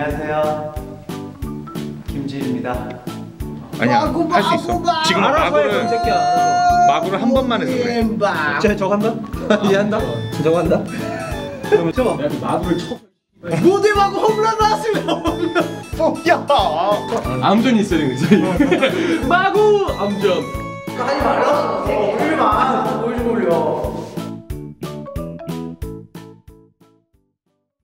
안녕하세요. 김지입니다. 아니야 마구, 할수 있어. 마구, 지금 마구를 어, 어, 마구를 한 번만 해서 그래. 쟤 저거 한다? 얘 한다? 저거 한다? 그럼 쳐봐. 마구를 쳐. 모두 마구 홈런 나왔으면 야. 암전 있어야 이거. 마구 암전. 하지 말라.